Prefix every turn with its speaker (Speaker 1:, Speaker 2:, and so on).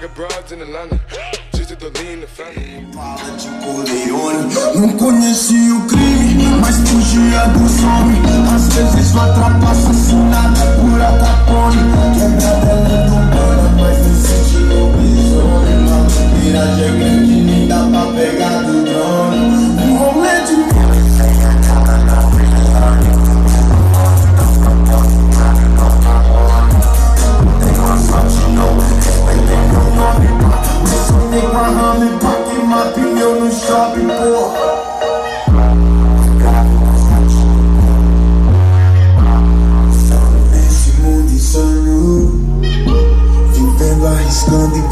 Speaker 1: Got broads in Atlanta. Just to lean the family.
Speaker 2: Fala de Corleone, não conheci o crime, mas fugia dos homens. Pneu no shopping, porra. Nesse mundo insano Vivendo, arriscando e